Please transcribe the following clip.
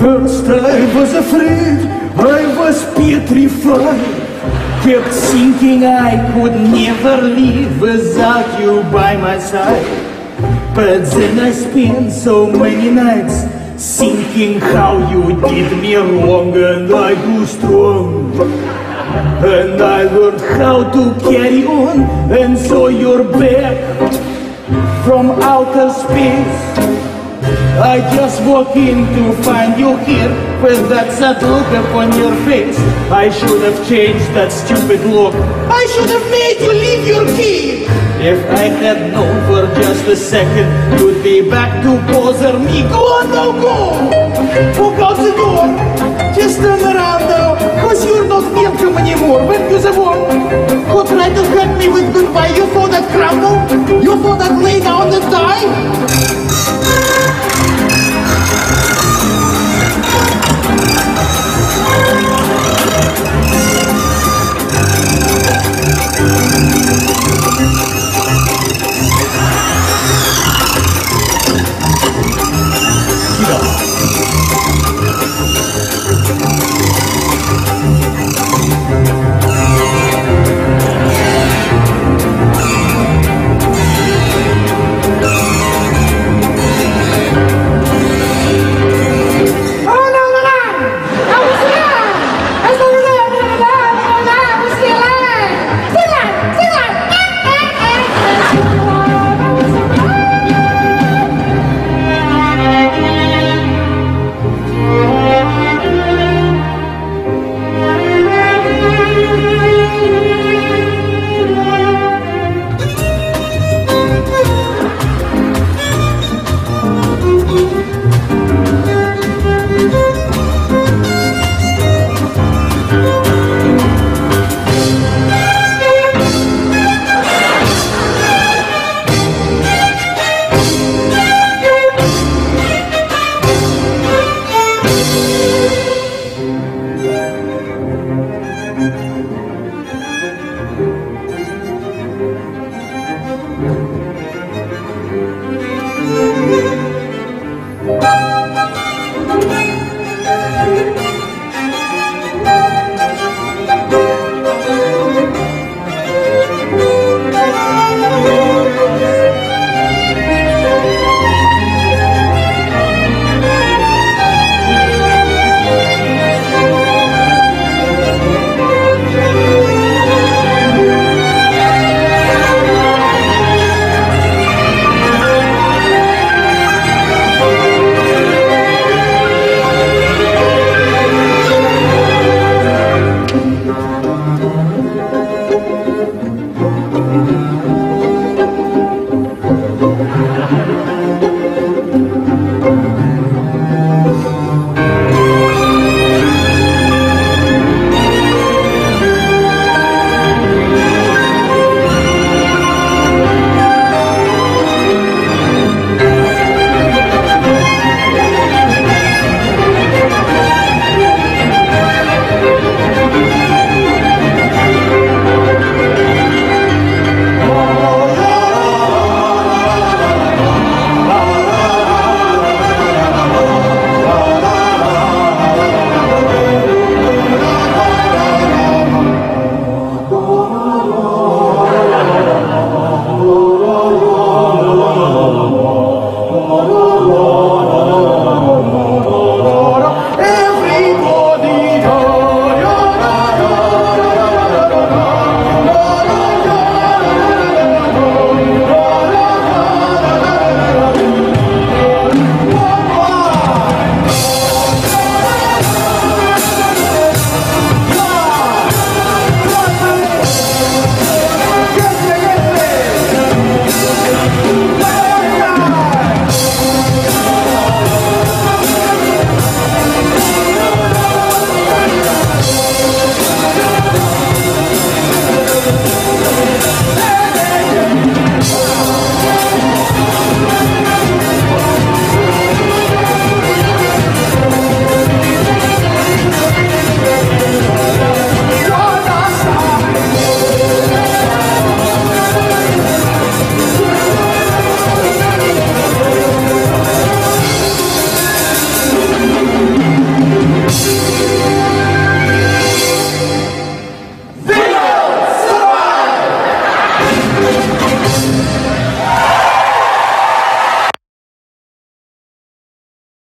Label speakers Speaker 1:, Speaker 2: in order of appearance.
Speaker 1: First I was afraid, I was petrified. Kept thinking I could never live without you by my side. But then I spent so many nights thinking how you did me wrong and I grew strong. And I learned how to carry on and saw your back from outer space. I just walk in to find you here with that sad look upon your face. I should have changed that stupid look. I should have made you leave your key. If I had known for just a second you'd be back to bother me, go on now, go. Walk out the door. Just turn around now, cause you're not